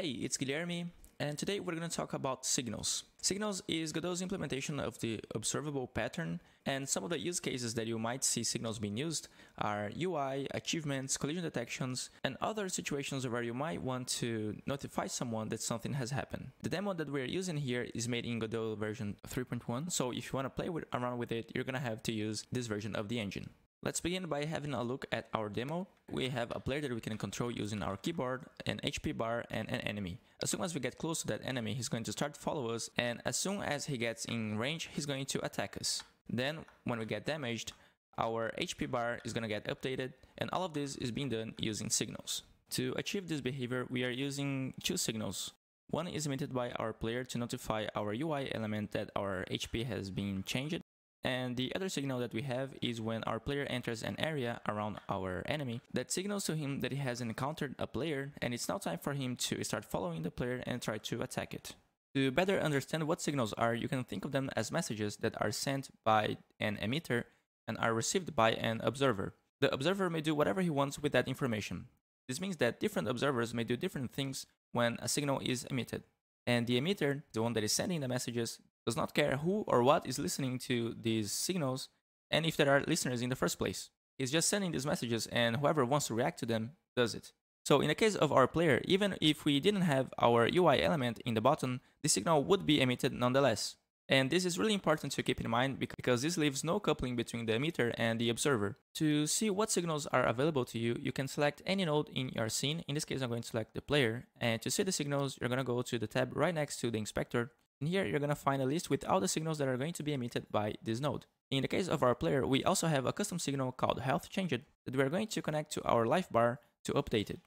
Hey, it's Guilherme, and today we're going to talk about signals. Signals is Godot's implementation of the observable pattern, and some of the use cases that you might see signals being used are UI, achievements, collision detections, and other situations where you might want to notify someone that something has happened. The demo that we're using here is made in Godot version 3.1, so if you want to play with, around with it, you're going to have to use this version of the engine. Let's begin by having a look at our demo. We have a player that we can control using our keyboard, an HP bar, and an enemy. As soon as we get close to that enemy, he's going to start to follow us, and as soon as he gets in range, he's going to attack us. Then, when we get damaged, our HP bar is going to get updated, and all of this is being done using signals. To achieve this behavior, we are using two signals. One is emitted by our player to notify our UI element that our HP has been changed, and the other signal that we have is when our player enters an area around our enemy that signals to him that he has encountered a player and it's now time for him to start following the player and try to attack it. To better understand what signals are, you can think of them as messages that are sent by an emitter and are received by an observer. The observer may do whatever he wants with that information. This means that different observers may do different things when a signal is emitted. And the emitter, the one that is sending the messages, does not care who or what is listening to these signals and if there are listeners in the first place. He's just sending these messages and whoever wants to react to them does it. So in the case of our player, even if we didn't have our UI element in the button, the signal would be emitted nonetheless. And this is really important to keep in mind because this leaves no coupling between the emitter and the observer. To see what signals are available to you, you can select any node in your scene. In this case, I'm going to select the player. And to see the signals, you're going to go to the tab right next to the inspector and here you're going to find a list with all the signals that are going to be emitted by this node. In the case of our player, we also have a custom signal called health changed that we are going to connect to our life bar to update it.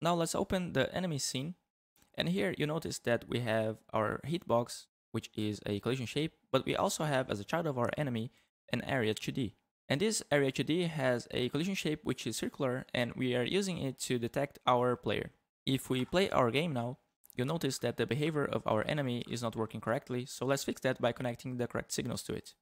Now let's open the enemy scene. And here you notice that we have our hitbox, which is a collision shape, but we also have as a child of our enemy an area 2D. And this area 2D has a collision shape which is circular and we are using it to detect our player. If we play our game now, you'll notice that the behavior of our enemy is not working correctly, so let's fix that by connecting the correct signals to it.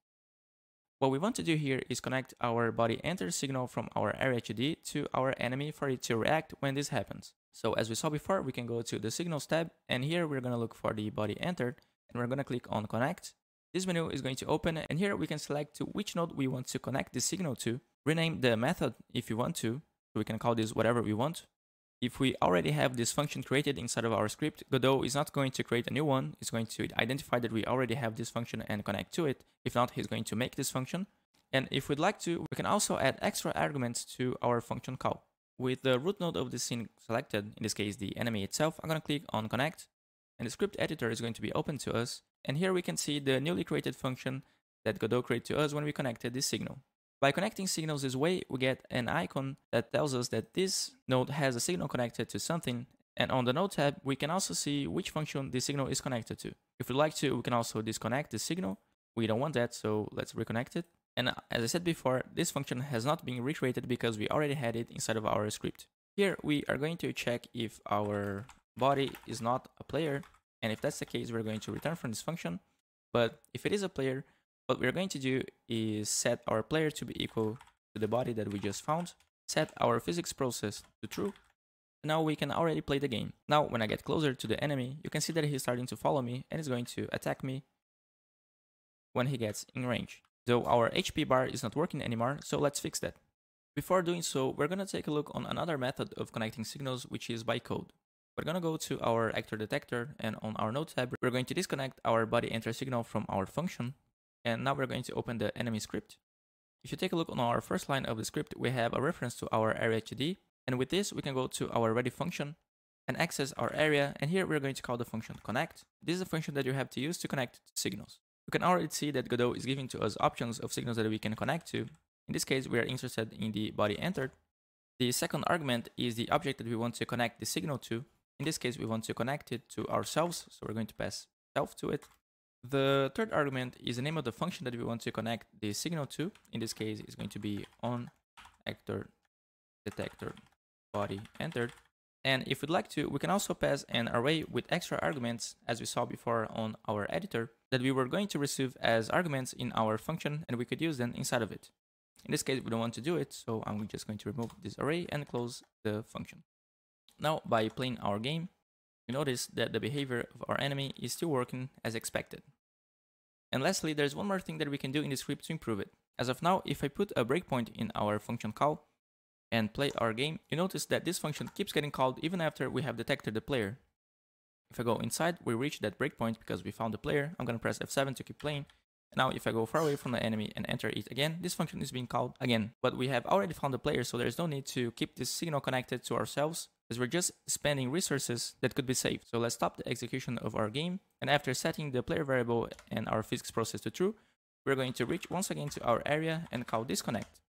What we want to do here is connect our body enter signal from our area 2D to our enemy for it to react when this happens. So as we saw before, we can go to the signals tab and here we're to look for the body entered and we're to click on connect. This menu is going to open and here we can select to which node we want to connect the signal to, rename the method if you want to, so we can call this whatever we want, if we already have this function created inside of our script, Godot is not going to create a new one. It's going to identify that we already have this function and connect to it. If not, he's going to make this function. And if we'd like to, we can also add extra arguments to our function call. With the root node of the scene selected, in this case the enemy itself, I'm going to click on connect and the script editor is going to be open to us. And here we can see the newly created function that Godot created to us when we connected this signal. By connecting signals this way, we get an icon that tells us that this node has a signal connected to something. And on the node tab, we can also see which function the signal is connected to. If we'd like to, we can also disconnect the signal. We don't want that, so let's reconnect it. And uh, as I said before, this function has not been recreated because we already had it inside of our script. Here, we are going to check if our body is not a player. And if that's the case, we're going to return from this function. But if it is a player, what we're going to do is set our player to be equal to the body that we just found, set our physics process to true, and now we can already play the game. Now, when I get closer to the enemy, you can see that he's starting to follow me and is going to attack me when he gets in range. Though our HP bar is not working anymore, so let's fix that. Before doing so, we're going to take a look on another method of connecting signals, which is by code. We're going to go to our actor detector and on our node tab, we're going to disconnect our body enter signal from our function and now we're going to open the enemy script. If you take a look on our first line of the script, we have a reference to our area 2D. And with this, we can go to our ready function and access our area. And here we're going to call the function connect. This is a function that you have to use to connect to signals. You can already see that Godot is giving to us options of signals that we can connect to. In this case, we are interested in the body entered. The second argument is the object that we want to connect the signal to. In this case, we want to connect it to ourselves. So we're going to pass self to it. The third argument is the name of the function that we want to connect the signal to. In this case, it's going to be on actor detector body entered. And if we'd like to, we can also pass an array with extra arguments, as we saw before on our editor, that we were going to receive as arguments in our function, and we could use them inside of it. In this case, we don't want to do it, so I'm just going to remove this array and close the function. Now, by playing our game, you notice that the behavior of our enemy is still working as expected. And lastly, there's one more thing that we can do in the script to improve it. As of now, if I put a breakpoint in our function call and play our game, you notice that this function keeps getting called even after we have detected the player. If I go inside, we reach that breakpoint because we found the player. I'm gonna press F7 to keep playing. Now, if I go far away from the enemy and enter it again, this function is being called again. But we have already found the player, so there's no need to keep this signal connected to ourselves, as we're just spending resources that could be saved. So let's stop the execution of our game, and after setting the player variable and our physics process to true, we're going to reach once again to our area and call disconnect.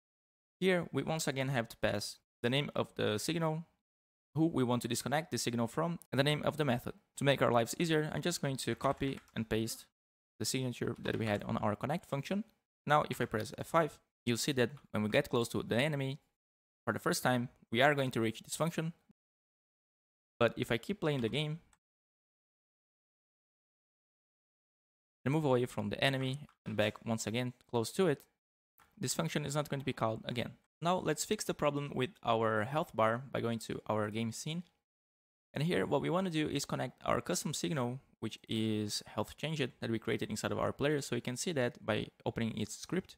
Here, we once again have to pass the name of the signal, who we want to disconnect the signal from, and the name of the method. To make our lives easier, I'm just going to copy and paste the signature that we had on our connect function. Now, if I press F5, you'll see that when we get close to the enemy, for the first time, we are going to reach this function. But if I keep playing the game, move away from the enemy and back once again close to it, this function is not going to be called again. Now let's fix the problem with our health bar by going to our game scene. And here what we want to do is connect our custom signal, which is health changed that we created inside of our player. So you can see that by opening its script.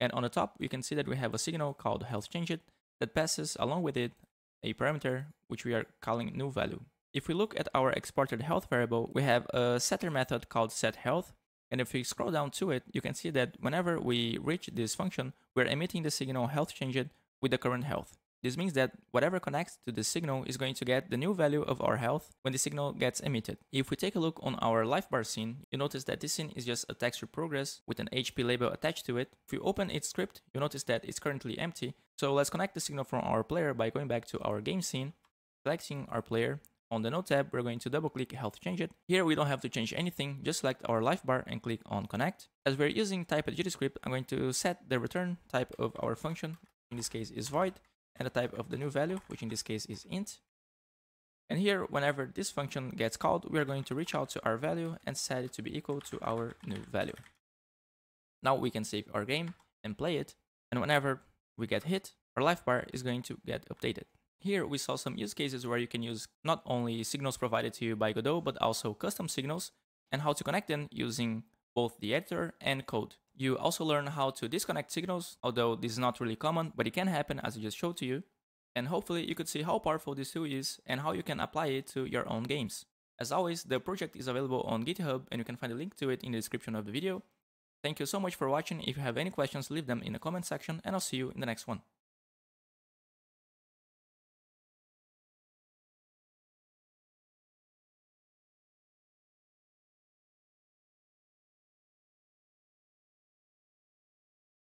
And on the top, we can see that we have a signal called health changed that passes along with it a parameter which we are calling new value. If we look at our exported health variable, we have a setter method called set health and if we scroll down to it, you can see that whenever we reach this function, we're emitting the signal health changed with the current health. This means that whatever connects to the signal is going to get the new value of our health when the signal gets emitted. If we take a look on our life bar scene, you notice that this scene is just a texture progress with an HP label attached to it. If we open its script, you notice that it's currently empty. So let's connect the signal from our player by going back to our game scene, selecting our player, on the Node tab, we're going to double click Health Change It. Here we don't have to change anything, just select our life bar and click on Connect. As we're using type at GDScript, I'm going to set the return type of our function, in this case is void, and the type of the new value, which in this case is int. And here, whenever this function gets called, we are going to reach out to our value and set it to be equal to our new value. Now we can save our game and play it, and whenever we get hit, our life bar is going to get updated. Here we saw some use cases where you can use not only signals provided to you by Godot, but also custom signals and how to connect them using both the editor and code. You also learn how to disconnect signals, although this is not really common, but it can happen as I just showed to you. And hopefully you could see how powerful this tool is and how you can apply it to your own games. As always, the project is available on GitHub and you can find a link to it in the description of the video. Thank you so much for watching. If you have any questions, leave them in the comment section and I'll see you in the next one.